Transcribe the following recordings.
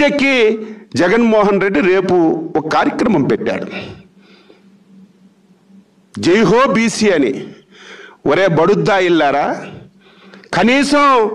పిచ్చెక్కి జగన్మోహన్ రెడ్డి రేపు ఒక కార్యక్రమం పెట్టాడు. జైహో బీసీ అని. ఒరే బడుద్దా ఇల్లారా? కనీసం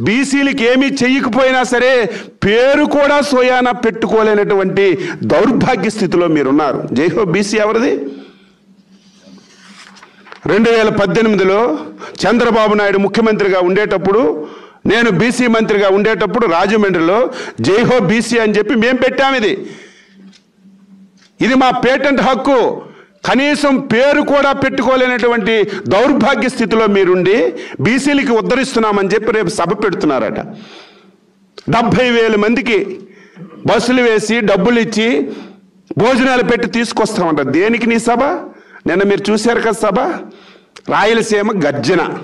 బీసీలకి ఏమీ చెయ్యకపోయినా సరే పేరు కూడా సోయానా పెట్టుకోలేనటువంటి దౌర్భాగ్య స్థితిలో మీరున్నారు. జైహో బీసీ ఎవరిది? రెండు వేల పద్దెనిమిదిలో చంద్రబాబు నాయుడు ముఖ్యమంత్రిగా ఉండేటప్పుడు నేను బీసీ మంత్రిగా ఉండేటప్పుడు రాజమండ్రిలో జైహో బీసీ అని చెప్పి మేము పెట్టాము ఇది. ఇది మా పేటెంట్ హక్కు. కనీసం పేరు కూడా పెట్టుకోలేనటువంటి దౌర్భాగ్య స్థితిలో మీరుండి బీసీలకి ఉద్ధరిస్తున్నామని చెప్పి రేపు సభ పెడుతున్నారట. డెబ్భై వేల మందికి బస్సులు వేసి డబ్బులు ఇచ్చి భోజనాలు పెట్టి తీసుకొస్తామంట. దేనికి నీ సభ? నిన్న మీరు చూశారు కదా సభ? రాయలసీమ గర్జన.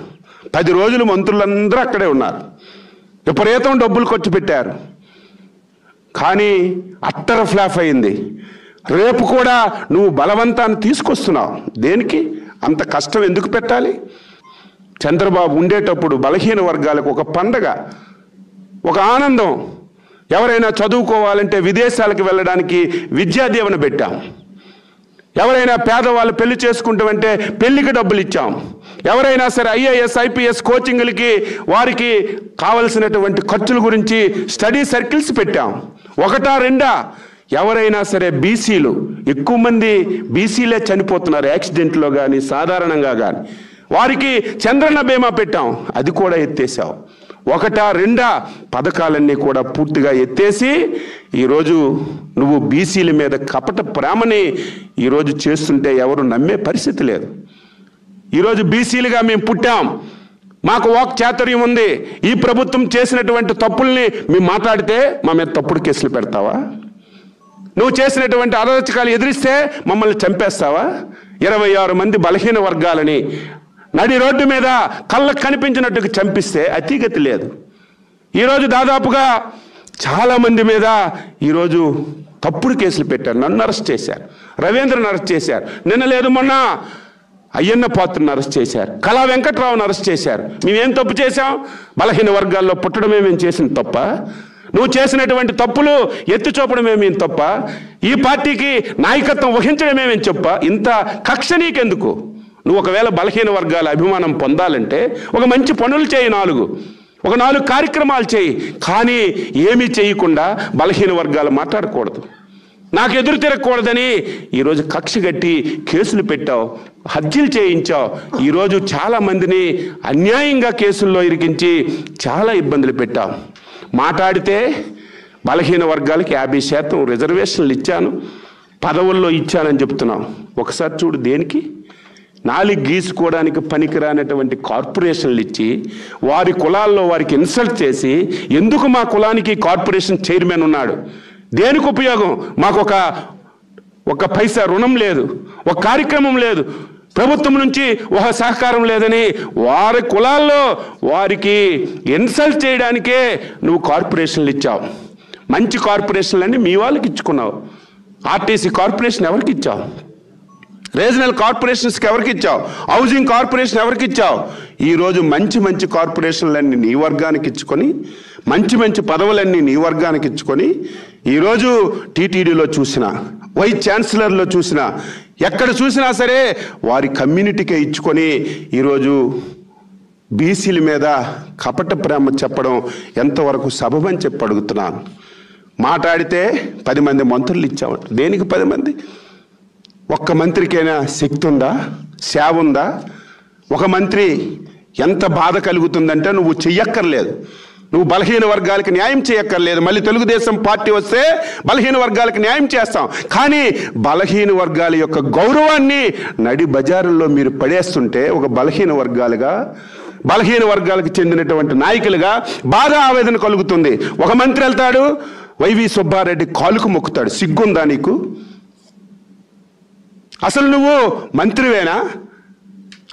పది రోజులు మంత్రులందరూ అక్కడే ఉన్నారు. విపరీతం డబ్బులు ఖర్చు పెట్టారు. కానీ అట్టర ఫ్లాప్ అయింది. రేపు కూడా నువ్వు బలవంతాన్ని తీసుకొస్తున్నావు. దేనికి? అంత కష్టం ఎందుకు పెట్టాలి? చంద్రబాబు ఉండేటప్పుడు బలహీన వర్గాలకు ఒక పండగ ఒక ఆనందం. ఎవరైనా చదువుకోవాలంటే విదేశాలకు వెళ్ళడానికి విద్యా దీవెన పెట్టాం. ఎవరైనా పేదవాళ్ళు పెళ్ళి చేసుకుంటామంటే పెళ్ళికి డబ్బులు ఇచ్చాం. ఎవరైనా సరే ఐఏఎస్ ఐపీఎస్ కోచింగ్లకి వారికి కావలసినటువంటి ఖర్చుల గురించి స్టడీ సర్కిల్స్ పెట్టాం. ఒకటా రెండా ఎవరైనా సరే బీసీలు ఎక్కువ మంది బీసీలే చనిపోతున్నారు యాక్సిడెంట్లో కానీ సాధారణంగా కానీ వారికి చంద్రన్న బీమా పెట్టాం. అది కూడా ఎత్తేసాం. ఒకటా రెండా పథకాలన్నీ కూడా పూర్తిగా ఎత్తేసి ఈరోజు నువ్వు బీసీల మీద కపట ప్రేమని ఈరోజు చేస్తుంటే ఎవరు నమ్మే పరిస్థితి లేదు. ఈరోజు బీసీలుగా మేము పుట్టాం. మాకు వాక్ చాతుర్యం ఉంది. ఈ ప్రభుత్వం చేసినటువంటి తప్పుల్ని మేము మాట్లాడితే మా మీద తప్పుడు కేసులు పెడతావా? నువ్వు చేసినటువంటి అరాచకాలు ఎదిరిస్తే మమ్మల్ని చంపేస్తావా? ఇరవై ఆరు మంది బలహీన వర్గాలని నడి రోడ్డు మీద కళ్ళకు కనిపించినట్టుగా చంపిస్తే అతీగతి లేదు. ఈరోజు దాదాపుగా చాలా మంది మీద ఈరోజు తప్పుడు కేసులు పెట్టారు. నన్ను అరెస్ట్ చేశారు. రవీంద్రను అరెస్ట్ చేశారు. నిన్న లేదు మొన్న అయ్యన్న పాత్రను అరెస్ట్ చేశారు. కళా వెంకట్రావును అరెస్ట్ చేశారు. మేమేం తప్పు చేశాం? బలహీన వర్గాల్లో పుట్టడమే మేము చేసిన తప్ప నువ్వు చేసినటువంటి తప్పులు ఎత్తి చూపడమే మేము తప్ప ఈ పార్టీకి నాయకత్వం వహించడమే మేము చెప్ప ఇంత కక్ష నీకెందుకు? నువ్వు ఒకవేళ బలహీన వర్గాల అభిమానం పొందాలంటే ఒక మంచి పనులు చేయి నాలుగు. ఒక నాలుగు కార్యక్రమాలు చేయి. కానీ ఏమీ చేయకుండా బలహీన వర్గాలు మాట్లాడకూడదు. నాకు ఎదురు తిరగకూడదని ఈరోజు కక్ష కట్టి కేసులు పెట్టావు హత్యలు చేయించావు. ఈరోజు చాలా మందిని అన్యాయంగా కేసుల్లో ఇరికించి చాలా ఇబ్బందులు పెట్టావు. మాట్లాడితే బలహీన వర్గాలకి యాభై శాతం రిజర్వేషన్లు ఇచ్చాను. పదవుల్లో ఇచ్చానని చెప్తున్నావు. ఒకసారి చూడు దేనికి? నాలుగు గీసుకోవడానికి పనికిరానటువంటి కార్పొరేషన్లు ఇచ్చి వారి కులాల్లో వారికి ఇన్సల్ట్ చేసి ఎందుకు మా కులానికి కార్పొరేషన్ చైర్మన్ ఉన్నాడు? దేనికి ఉపయోగం? మాకు ఒక ఒక పైసా రుణం లేదు ఒక కార్యక్రమం లేదు ప్రభుత్వం నుంచి ఒక సహకారం లేదని వారి కులాల్లో వారికి ఇన్సల్ట్ చేయడానికే నువ్వు కార్పొరేషన్లు ఇచ్చావు. మంచి కార్పొరేషన్లన్నీ మీ వాళ్ళకి ఇచ్చుకున్నావు. ఆర్టీసీ కార్పొరేషన్ ఎవరికి ఇచ్చావు? రీజనల్ కార్పొరేషన్స్కి ఎవరికి ఇచ్చావు? హౌసింగ్ కార్పొరేషన్ ఎవరికి ఇచ్చావు? ఈరోజు మంచి మంచి కార్పొరేషన్లన్నీ నీ వర్గానికి ఇచ్చుకొని మంచి మంచి పదవులన్నీ నీ వర్గానికి ఇచ్చుకొని ఈరోజు టీటీడీలో చూసిన వైస్ ఛాన్సలర్లో చూసిన ఎక్కడ చూసినా సరే వారి కమ్యూనిటీకే ఇచ్చుకొని ఈరోజు బీసీల మీద కపట ప్రేమ చెప్పడం ఎంతవరకు సబబని చెప్పి అడుగుతున్నాను. మాట్లాడితే పది మంది మంత్రులు ఇచ్చామంట దేనికి పది మంది? ఒక్క మంత్రికైనా శక్తి ఉందా సేవ ఉందా ఒక మంత్రి ఎంత బాధ కలుగుతుందంటే నువ్వు చెయ్యక్కర్లేదు. నువ్వు బలహీన వర్గాలకు న్యాయం చేయక్కర్లేదు మళ్ళీ తెలుగుదేశం పార్టీ వస్తే బలహీన వర్గాలకు న్యాయం చేస్తాం. కానీ బలహీన వర్గాల యొక్క గౌరవాన్ని నడి బజారుల్లో మీరు పడేస్తుంటే ఒక బలహీన వర్గాలుగా బలహీన వర్గాలకు చెందినటువంటి నాయకులుగా బాధ ఆవేదన కలుగుతుంది. ఒక మంత్రి వెళ్తాడు వైవి సుబ్బారెడ్డి కాలుకు మొక్కుతాడు. సిగ్గుందా నీకు? అసలు నువ్వు మంత్రివేనా?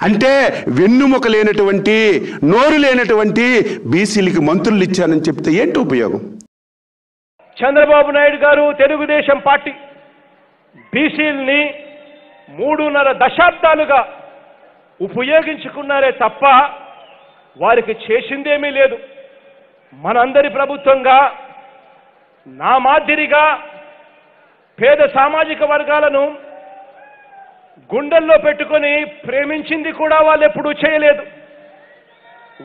అంటే వెన్నుముక లేనటువంటి నోరు లేనటువంటి బీసీలకి మంత్రులు ఇచ్చానని చెప్తే ఏంటి ఉపయోగం? చంద్రబాబు నాయుడు గారు తెలుగుదేశం పార్టీ బీసీల్ని మూడున్నర దశాబ్దాలుగా ఉపయోగించుకున్నారే తప్ప వారికి చేసిందేమీ లేదు. మనందరి ప్రభుత్వంగా నా మాదిరిగా పేద సామాజిక వర్గాలను గుండెల్లో పెట్టుకొని ప్రేమించింది కూడా వాళ్ళు ఎప్పుడూ చేయలేదు.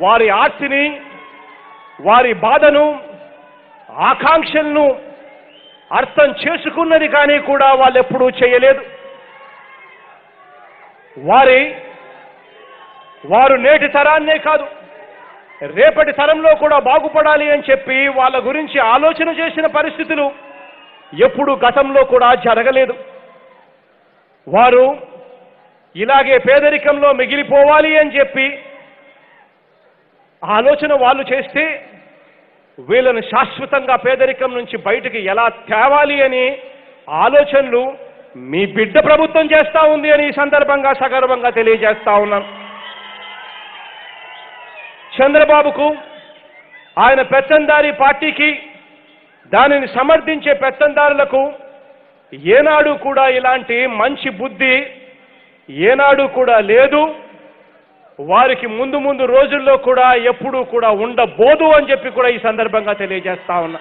వారి ఆస్తిని వారి బాధను ఆకాంక్షలను అర్థం చేసుకున్నది కానీ కూడా వాళ్ళు ఎప్పుడూ చేయలేదు. వారి వారు నేటి తరాన్నే కాదు రేపటి తరంలో కూడా బాగుపడాలి అని చెప్పి వాళ్ళ గురించి ఆలోచన చేసిన పరిస్థితులు ఎప్పుడు గతంలో కూడా జరగలేదు. వారు ఇలాగే పేదరికంలో మిగిలిపోవాలి అని చెప్పి ఆలోచన వాళ్ళు చేస్తే వీళ్ళను శాశ్వతంగా పేదరికం నుంచి బయటికి ఎలా తేవాలి అని ఆలోచనలు మీ బిడ్డ ప్రభుత్వం చేస్తా ఉంది అని ఈ సందర్భంగా సగర్వంగా తెలియజేస్తా ఉన్నాను చంద్రబాబుకు ఆయన పెత్తందారి పార్టీకి దానిని సమర్థించే పెత్తందారులకు ఏనాడు కూడా ఇలాంటి మంచి బుద్ధి ఏనాడు కూడా లేదు. వారికి ముందు ముందు రోజుల్లో కూడా ఎప్పుడూ కూడా ఉండబోదు అని చెప్పి కూడా ఈ సందర్భంగా తెలియజేస్తా ఉన్నా.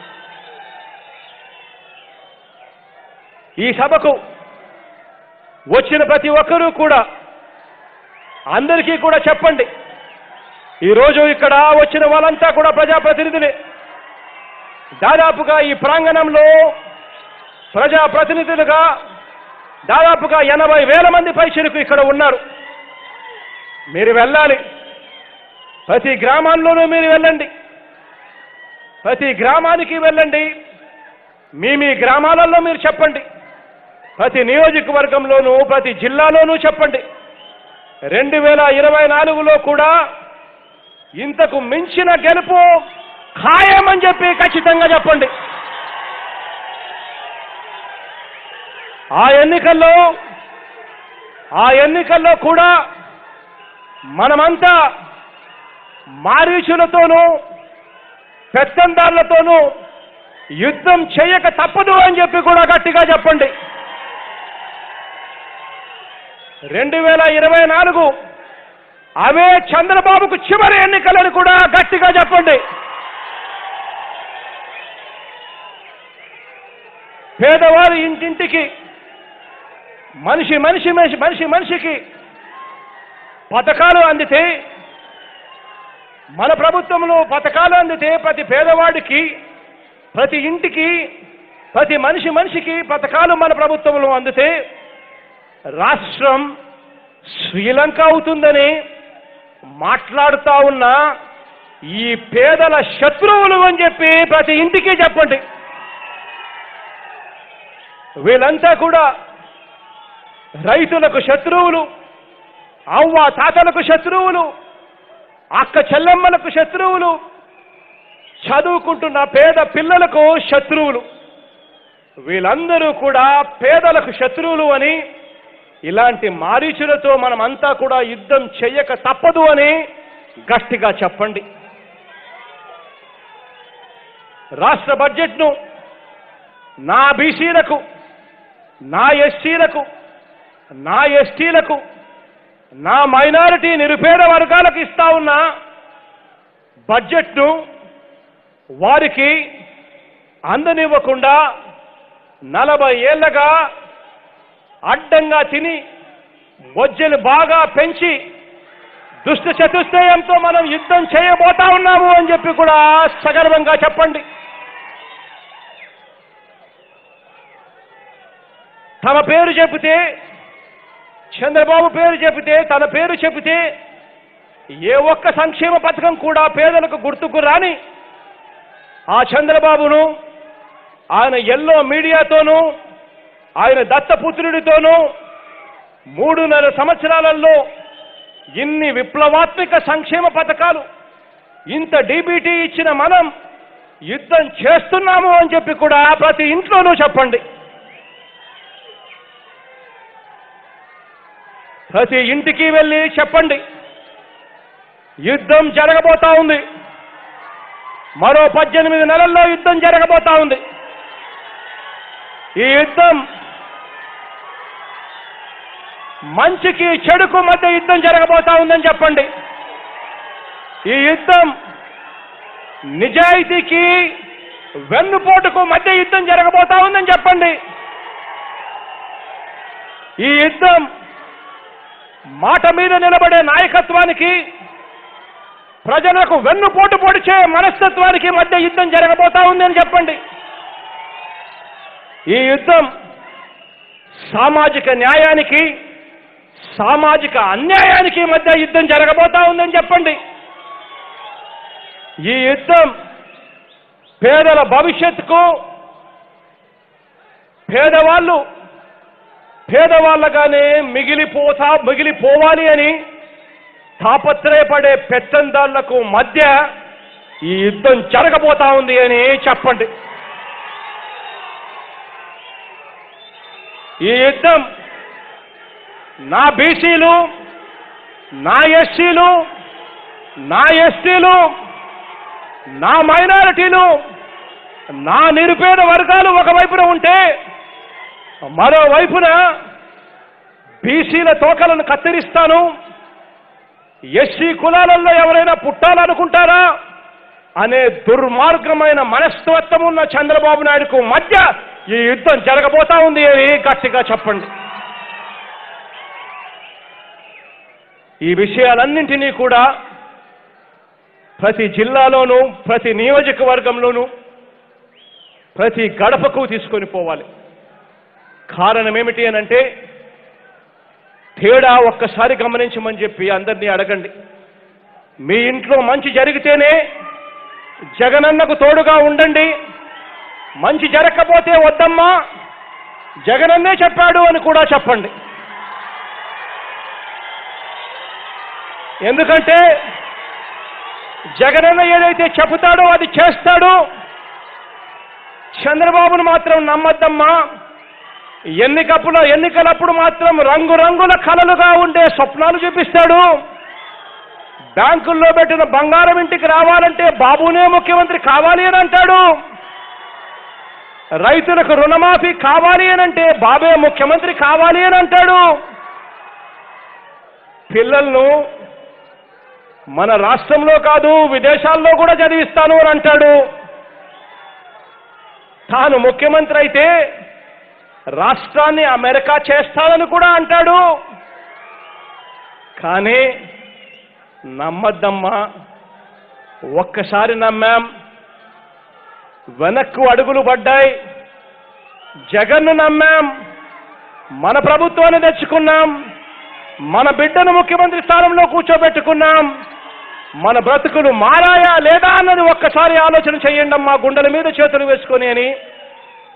ఈ సభకు వచ్చిన ప్రతి ఒక్కరూ కూడా అందరికీ కూడా చెప్పండి. ఈరోజు ఇక్కడ వచ్చిన వాళ్ళంతా కూడా ప్రజాప్రతినిధులే. దాదాపుగా ఈ ప్రాంగణంలో ప్రజాప్రతినిధులుగా దాదాపుగా ఎనభై వేల మంది పైసలకు ఇక్కడ ఉన్నారు. మీరు వెళ్ళాలి. ప్రతి గ్రామాల్లోనూ మీరు వెళ్ళండి. ప్రతి గ్రామానికి వెళ్ళండి. మీ మీ గ్రామాలలో మీరు చెప్పండి. ప్రతి నియోజకవర్గంలోనూ ప్రతి జిల్లాలోనూ చెప్పండి. రెండు వేల ఇరవై నాలుగులో కూడా ఇంతకు మించిన గెలుపు ఖాయమని చెప్పి ఖచ్చితంగా చెప్పండి. ఆ ఎన్నికల్లో ఆ ఎన్నికల్లో కూడా మనమంతా మారీచులతోనూ పెత్తందారులతోనూ యుద్ధం చేయక తప్పదు అని చెప్పి కూడా గట్టిగా చెప్పండి. రెండు వేల ఇరవై నాలుగు అవే చంద్రబాబుకు చివరి ఎన్నికలను కూడా గట్టిగా చెప్పండి. పేదవారి ఇంటింటికి మనిషి మనిషి మనిషి మనిషి మనిషికి పథకాలు అందితే మన ప్రభుత్వంలో పథకాలు అందితే ప్రతి పేదవాడికి ప్రతి ఇంటికి ప్రతి మనిషి మనిషికి పథకాలు మన ప్రభుత్వంలో అందితే రాష్ట్రం శ్రీలంక అవుతుందని మాట్లాడుతా ఉన్న ఈ పేదల శత్రువులు అని చెప్పి ప్రతి ఇంటికి చెప్పండి. వీళ్ళంతా కూడా రైతులకు శత్రువులు అవ్వ తాతలకు శత్రువులు అక్క చెల్లెమ్మలకు శత్రువులు చదువుకుంటున్న పేద పిల్లలకు శత్రువులు. వీళ్ళందరూ కూడా పేదలకు శత్రువులు అని ఇలాంటి మారీచులతో మనమంతా కూడా యుద్ధం చెయ్యక తప్పదు అని గట్టిగా చెప్పండి. రాష్ట్ర బడ్జెట్ను నా బీసీలకు నా ఎస్సీలకు నా ఎస్టీలకు నా మైనారిటీ నిరుపేద వర్గాలకు ఇస్తా ఉన్న బడ్జెట్ను వారికి అందనివ్వకుండా నలభై ఏళ్ళగా అడ్డంగా తిని బొజ్జలు బాగా పెంచి దుష్ట చతుష్టయంతో మనం యుద్ధం చేయబోతా ఉన్నాము అని చెప్పి కూడా సగర్వంగా చెప్పండి. తమ పేరు చెబితే చంద్రబాబు పేరు చెబితే తన పేరు చెబితే ఏ ఒక్క సంక్షేమ పథకం కూడా పేదలకు గుర్తుకు రాని ఆ చంద్రబాబును ఆయన ఎల్లో మీడియాతోనూ ఆయన దత్తపుత్రుడితోనూ మూడున్నర సంవత్సరాలలో ఇన్ని విప్లవాత్మక సంక్షేమ పథకాలు ఇంత డీబీటీ ఇచ్చిన మనం యుద్ధం చేస్తున్నాము అని చెప్పి కూడా ప్రతి ఇంట్లోనూ చెప్పండి. ప్రతి ఇంటికి వెళ్ళి చెప్పండి. యుద్ధం జరగబోతా ఉంది. మరో పద్దెనిమిది నెలల్లో యుద్ధం జరగబోతా ఉంది. ఈ యుద్ధం మంచికి చెడుకు మధ్య యుద్ధం జరగబోతా ఉందని చెప్పండి. ఈ యుద్ధం నిజాయితీకి వెన్నుపోటుకు మధ్య యుద్ధం జరగబోతా ఉందని చెప్పండి. ఈ యుద్ధం మాట మీద నిలబడే నాయకత్వానికి ప్రజలకు వెన్నుపోటు పొడిచే మనస్తత్వానికి మధ్య యుద్ధం జరగబోతా ఉందని చెప్పండి. ఈ యుద్ధం సామాజిక న్యాయానికి సామాజిక అన్యాయానికి మధ్య యుద్ధం జరగబోతా ఉందని చెప్పండి. ఈ యుద్ధం పేదల భవిష్యత్తుకు పేదవాళ్ళు పేదవాళ్ళగానే మిగిలిపోతా మిగిలిపోవాలి అని తాపత్రయపడే పెత్తందాళ్ళకు మధ్య ఈ యుద్ధం జరగబోతా ఉంది అని చెప్పండి. ఈ యుద్ధం నా బీసీలు నా ఎస్సీలు నా ఎస్టీలు నా మైనారిటీలు నా నిరుపేద వర్గాలు ఒకవైపున ఉంటే మరోవైపున బీసీల తోకలను కత్తిరిస్తాను. ఎస్సీ కులాలలో ఎవరైనా పుట్టాలనుకుంటారా? అనే దుర్మార్గమైన మనస్తత్వం ఉన్న చంద్రబాబు నాయుడుకు మధ్య ఈ యుద్ధం జరగబోతా ఉంది అని గట్టిగా చెప్పండి. ఈ విషయాలన్నింటినీ కూడా ప్రతి జిల్లాలోనూ ప్రతి నియోజకవర్గంలోనూ ప్రతి గడపకు తీసుకొని పోవాలి. కారణం ఏమిటి అని అంటే తేడా ఒక్కసారి గమనించమని చెప్పి అందరినీ అడగండి. మీ ఇంట్లో మంచి జరిగితేనే జగనన్నకు తోడుగా ఉండండి. మంచి జరగకపోతే వద్దమ్మా జగనన్నే చెప్పాడు అని కూడా చెప్పండి. ఎందుకంటే జగనన్న ఏదైతే చెబుతాడో అది చేస్తాడు. చంద్రబాబును మాత్రం నమ్మద్దమ్మా. ఎన్నికప్పుడు ఎన్నికలప్పుడు మాత్రం రంగురంగుల కళలుగా ఉండే స్వప్నాలు చూపిస్తాడు. బ్యాంకుల్లో పెట్టిన బంగారం ఇంటికి రావాలంటే బాబునే ముఖ్యమంత్రి కావాలి అని అంటాడు. రైతులకు రుణమాఫీ కావాలి అని అంటే బాబే ముఖ్యమంత్రి కావాలి అని అంటాడు. పిల్లలను మన రాష్ట్రంలో కాదు విదేశాల్లో కూడా చదివిస్తాను అని అంటాడు. తాను ముఖ్యమంత్రి అయితే రాష్ట్రాన్ని అమెరికా చేస్తానని కూడా అంటాడు. కానీ నమ్మద్దమ్మా ఒక్కసారి నమ్మాం. వెనక్కు అడుగులు పడ్డాయి. జగన్ను నమ్మాం. మన ప్రభుత్వాన్ని తెచ్చుకున్నాం. మన బిడ్డను ముఖ్యమంత్రి స్థానంలో కూర్చోబెట్టుకున్నాం. మన బ్రతుకులు మారాయా లేదా అన్నది ఒక్కసారి ఆలోచన చేయండి అమ్మా గుండెల మీద చేతులు వేసుకొని అని.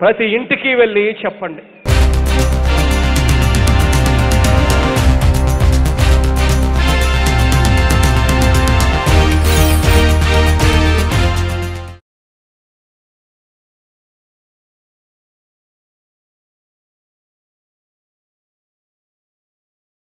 ప్రతి ఇంటికి వెళ్ళి చెప్పండి.